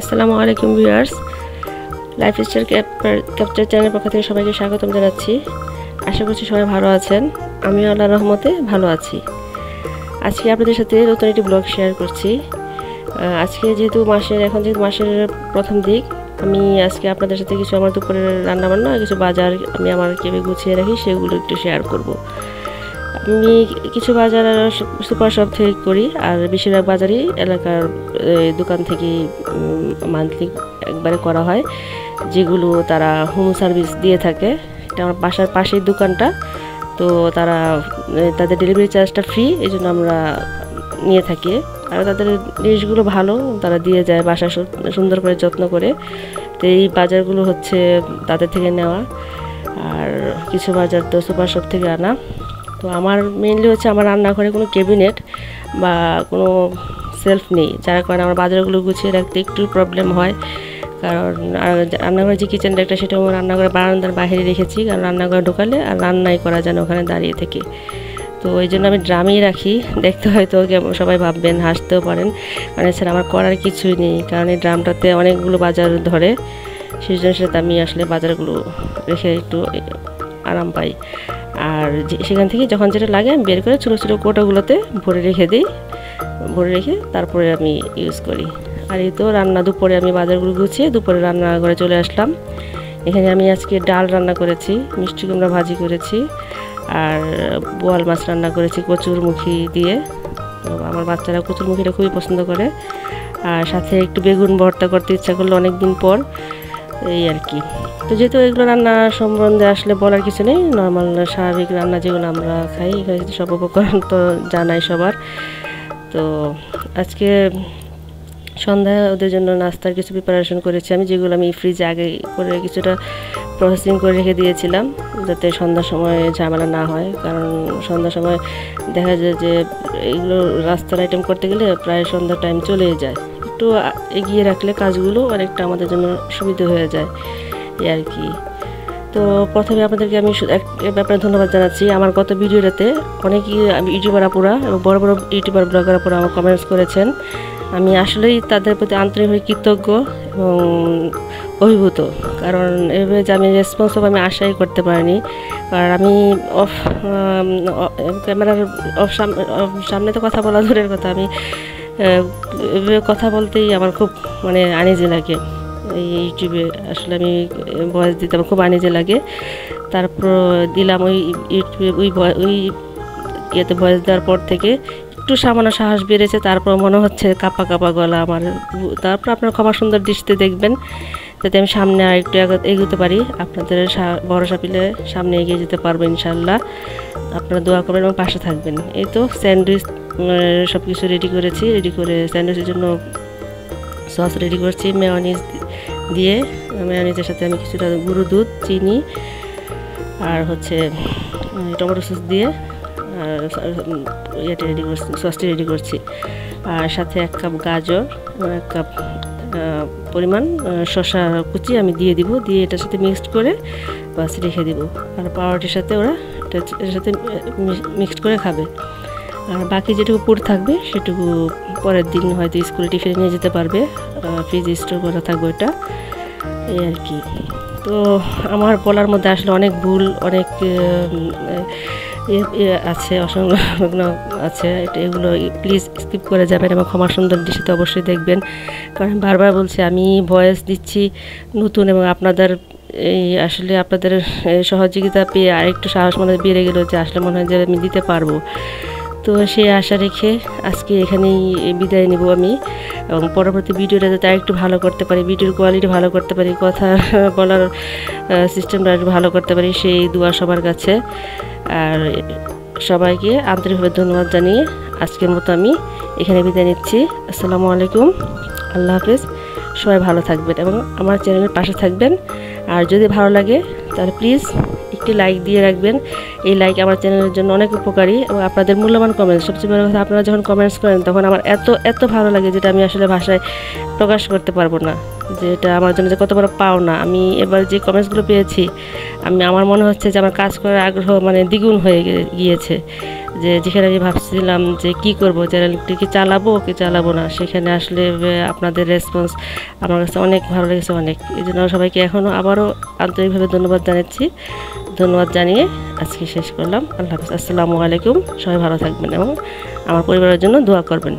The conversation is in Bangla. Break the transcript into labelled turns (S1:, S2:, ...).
S1: আসসালামু আলাইকুম ভিউয়ার্স। লাইফ স্টাইল ক্যাপচার চ্যানেলের পক্ষ থেকে সবাইকে স্বাগতম জানাচ্ছি। আশা করছি সবাই ভালো আছেন। আমিও আল্লাহ রহমতে ভালো আছি। আজকে আপনাদের সাথে নতুন একটি ব্লগ শেয়ার করছি। আজকে যেহেতু মাসের, এখন যেহেতু মাসের প্রথম দিক, আমি আজকে আপনাদের সাথে কিছু আমার দুপুরের রান্নাবান্না, কিছু বাজার আমি আমার কেবে গুছিয়ে রাখি, সেগুলো একটু শেয়ার করব। আমি কিছু বাজার সুপার শপ থেকে করি, আর বেশিরভাগ বাজারই এলাকার দোকান থেকে মান্থলি একবারে করা হয়, যেগুলো তারা হোম সার্ভিস দিয়ে থাকে। এটা আমার বাসার পাশের দোকানটা, তো তারা তাদের ডেলিভারি চার্জটা ফ্রি এই জন্য আমরা নিয়ে থাকি। আর তাদের জিনিসগুলো ভালো, তারা দিয়ে যায় বাসা সুন্দর করে যত্ন করে। তো এই বাজারগুলো হচ্ছে তাদের থেকে নেওয়া। আর কিছু বাজার তো সুপার শপ থেকে আনা। তো আমার মেনলি হচ্ছে আমার রান্নাঘরে কোনো ক্যাবিনেট বা কোনো সেলফ নেই। যার কারণে আমার বাজারগুলো গুছিয়ে রাখতে একটু প্রবলেম হয়। কারণ রান্নাঘরে যে কিচেনটা একটা, সেটা আমার রান্নাঘরে বারান্দার বাইরে রেখেছি। কারণ রান্নাঘরে ঢোকালে আর রান্নাই করা যেন ওখানে দাঁড়িয়ে থেকে। তো ওই জন্য আমি ড্রামেই রাখি। দেখতে হয়তো সবাই ভাববেন, হাসতেও পারেন। মানে স্যার আমার করার কিছুই নেই। কারণ এই ড্রামটাতে অনেকগুলো বাজার ধরে। সেই জন্য সাথে আমি আসলে বাজারগুলো রেখে একটু আরাম পাই। আর সেখান থেকে যখন যেটা লাগে আমি বের করে ছোটো ছোটো কোটাগুলোতে ভরে রেখে দিই। ভরে রেখে তারপরে আমি ইউজ করি। আর এই তো রান্না দুপুরে আমি বাজারগুলো গুছিয়ে দুপুরে রান্না করে চলে আসলাম। এখানে আমি আজকে ডাল রান্না করেছি, মিষ্টি কুমড়া ভাজি করেছি, আর বোয়াল মাছ রান্না করেছি কচুর মুখি দিয়ে আমার বাচ্চারা কচুর মুখিটা খুবই পছন্দ করে। আর সাথে একটু বেগুন ভর্তা করতে ইচ্ছা করল অনেক দিন পর, এই আর কি। তো যেহেতু এগুলো রান্না সম্বন্ধে আসলে বলার কিছু নেই নর্মাল স্বাভাবিক রান্না যেগুলো আমরা খাই এখানে সব উপকরণ তো জানাই সবার। তো আজকে সন্ধ্যায় ওদের জন্য নাস্তার কিছু প্রিপারেশন করেছি। আমি যেগুলো আমি ফ্রিজে আগে করে কিছুটা প্রসেসিং করে রেখে দিয়েছিলাম, যাতে সন্ধ্যার সময় ঝামেলা না হয়। কারণ সন্ধ্যার সময় দেখা যায় যে এগুলো রাস্তার আইটেম করতে গেলে প্রায় সন্ধ্যার টাইম চলে যায়। একটু এগিয়ে রাখলে কাজগুলো অনেকটা আমাদের জন্য সুবিধা হয়ে যায়। এই আর কি। তো প্রথমে আপনাদেরকে আমি ব্যাপারে ধন্যবাদ জানাচ্ছি। আমার গত ভিডিওটাতে অনেকই, আমি ইউটিউবার আপুরা এবং বড় বড় ইউটিউবার, ব্লগার আপুরা আমার কমেন্টস করেছেন। আমি আসলেই তাদের প্রতি আন্তরিকভাবে কৃতজ্ঞ এবং অভিভূত। কারণ এভাবে যে আমি রেসপন্স আমি আশাই করতে পারিনি। কারণ আমি অফ ক্যামেরার অফ সামনে তো কথা বলা দূরের কথা। আমি কথা বলতেই আমার খুব মানে আনিজি লাগে। ইউটিউবে আসলে আমি ভয়েস দিতে আমার খুব আনিজে লাগে। তারপর দিলাম ওই ইউটিউবে ওই ওই ইয়েতে ভয়েস দেওয়ার পর থেকে একটু সামান্য সাহস বেড়েছে, তারপর মনে হচ্ছে কাপা কাপা গলা আমার। তারপর আপনার ক্ষমা সুন্দর দৃষ্টিতে দেখবেন, যাতে আমি সামনে আর একটু এগোতে পারি। আপনাদের ভরসা পেলে সামনে এগিয়ে যেতে পারব ইনশাল্লাহ আপনারা দোয়া করবেন এবং পাশে থাকবেন। এই তো স্যান্ডউইচ সব কিছু রেডি করেছি রেডি করে স্যান্ডউইচের জন্য সস রেডি করছি মেয়নিজ দিয়ে মেয়নিজের সাথে আমি কিছুটা গুঁড়ো দুধ, চিনি আর হচ্ছে টমেটো সস দিয়ে ইয়েটা রেডি করছি সসটি রেডি করছি। আর সাথে এক কাপ গাজর, এক কাপ পরিমাণ শসা কুচি আমি দিয়ে দিব, দিয়ে এটার সাথে মিক্সড করে বাস রেখে দিব। আর পাউরুটির সাথে ওরা এটা এর সাথে মিক্সড করে খাবে। আর বাকি যেটুকু থাকবে, সেটুকু পরের দিন হয়তো স্কুলে টিফিনে নিয়ে যেতে পারবে। ফ্রিজ স্টোর করা থাকবে ওটা। এই আর কি। তো আমার বলার মধ্যে আসলে অনেক ভুল, অনেক আছে, অসংলগ্ন আছে। এটা এগুলো প্লিজ স্কিপ করে যাবেন এবং ক্ষমা সুন্দর দৃষ্টিতে অবশ্যই দেখবেন। কারণ বারবার বলছি, আমি ভয়েস দিচ্ছি নতুন এবং আপনাদের এই আসলে আপনাদের সহযোগিতা পেয়ে আরেকটু সাহস মনে বেড়ে গেলো যে আসলে মনে হয় যে আমি দিতে পারব। তো সেই আশা রেখে আজকে এখানেই বিদায় নেব আমি। এবং পরবর্তী ভিডিওটা যাতে আরেকটু ভালো করতে পারি, ভিডিওর কোয়ালিটি ভালো করতে পারি, কথা বলার সিস্টেমটা একটু ভালো করতে পারি, সেই দোয়া সবার কাছে। আর সবাইকে আন্তরিকভাবে ধন্যবাদ জানিয়ে আজকের মতো আমি এখানে বিদায় নিচ্ছি। আসসালামু আলাইকুম, আল্লাহ হাফেজ। সবাই ভালো থাকবেন এবং আমার চ্যানেলের পাশে থাকবেন। আর যদি ভালো লাগে, তাহলে প্লিজ একটি লাইক দিয়ে রাখবেন। এই লাইক আমার চ্যানেলের জন্য অনেক উপকারী এবং আপনাদের মূল্যবান কমেন্টস সবচেয়ে বড় কথা, আপনারা যখন কমেন্টস করেন, তখন আমার এত এত ভালো লাগে যেটা আমি আসলে ভাষায় প্রকাশ করতে পারব না। যে এটা আমার জন্য যে কত বড় পাওনা। আমি এবার যে কমেন্টসগুলো পেয়েছি, আমি, আমার মনে হচ্ছে যে আমার কাজ করার আগ্রহ মানে দ্বিগুণ হয়ে গিয়েছে। যে যেখানে আমি ভাবছিলাম যে কি করব চ্যানেলটি কি চালাবো কি চালাবো না, সেখানে আসলে আপনাদের রেসপন্স আমার কাছে অনেক ভালো লেগেছে অনেক। এই জন্য সবাইকে এখনও আবারও আন্তরিকভাবে ধন্যবাদ জানাচ্ছি। ধন্যবাদ জানিয়ে আজকে শেষ করলাম। আল্লাহ হাফিজ। আসসালামু আলাইকুম। সবাই ভালো থাকবেন এবং আমার পরিবারের জন্য দোয়া করবেন।